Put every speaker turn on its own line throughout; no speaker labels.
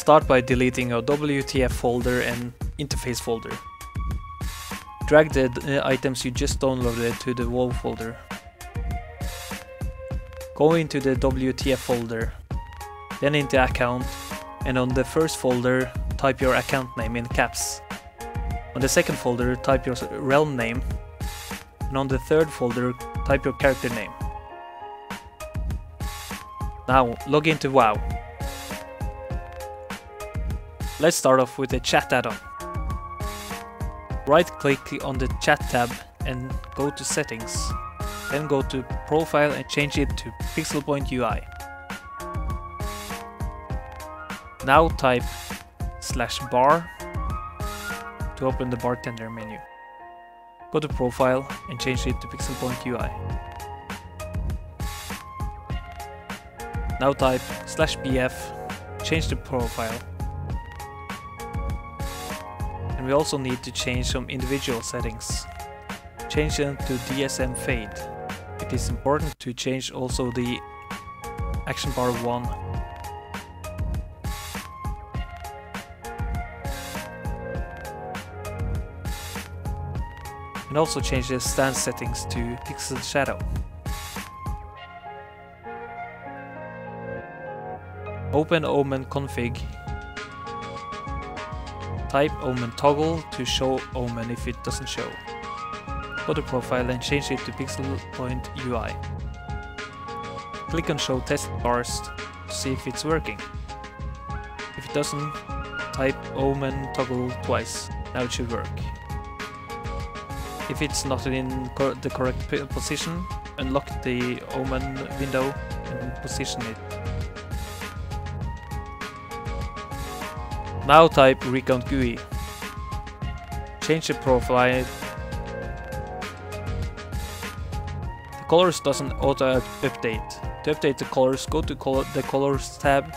Start by deleting your WTF folder and interface folder. Drag the uh, items you just downloaded to the WoW folder. Go into the WTF folder, then into account, and on the first folder type your account name in caps. On the second folder type your realm name, and on the third folder type your character name. Now log into WoW. Let's start off with the chat add-on. Right click on the chat tab and go to settings. Then go to profile and change it to Pixelpoint UI. Now type slash bar to open the bartender menu. Go to profile and change it to Pixelpoint UI. Now type slash bf, change the profile and we also need to change some individual settings. Change them to DSM fade. It is important to change also the action bar 1. And also change the stance settings to pixel shadow. Open Omen config Type Omen toggle to show Omen if it doesn't show. Go to profile and change it to Pixel Point UI. Click on show test bars to see if it's working. If it doesn't, type Omen toggle twice. Now it should work. If it's not in the correct position, unlock the Omen window and position it Now type recount GUI. Change the profile. The colors doesn't auto update. To update the colors, go to color the colors tab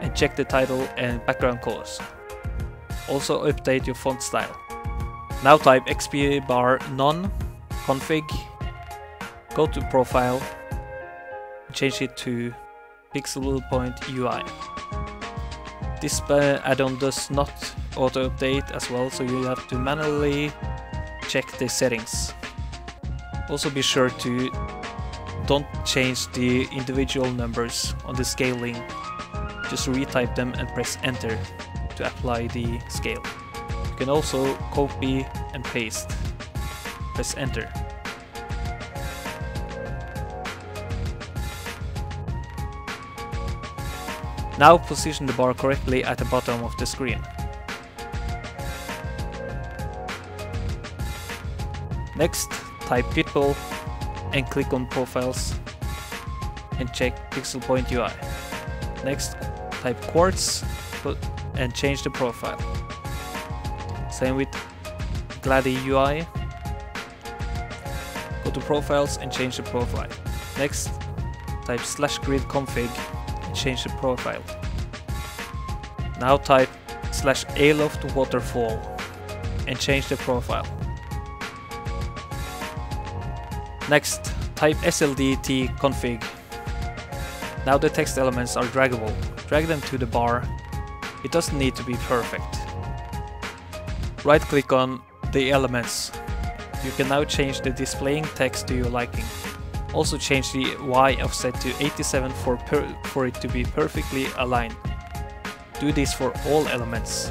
and check the title and background colors. Also update your font style. Now type XP bar none config. Go to profile. Change it to pixel point UI. This uh, add-on does not auto-update as well, so you have to manually check the settings. Also be sure to don't change the individual numbers on the scaling. Just retype them and press enter to apply the scale. You can also copy and paste. Press enter. Now position the bar correctly at the bottom of the screen. Next, type Pitbull and click on Profiles and check Pixel Point UI. Next, type Quartz and change the profile. Same with Gladi UI. Go to Profiles and change the profile. Next, type slash grid config change the profile. Now type slash aloft waterfall and change the profile. Next, type sldt config. Now the text elements are draggable. Drag them to the bar. It doesn't need to be perfect. Right click on the elements. You can now change the displaying text to your liking. Also change the Y offset to 87 for, for it to be perfectly aligned. Do this for all elements.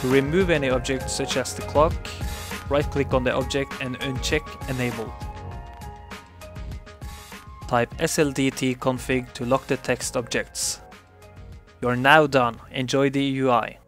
To remove any object such as the clock, right click on the object and uncheck enable. Type sldt config to lock the text objects. You are now done. Enjoy the UI.